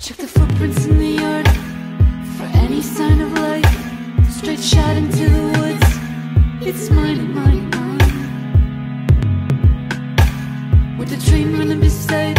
Check the footprints in the yard for any sign of life. Straight shot into the woods. It's mine and mine, mine. With the train running beside.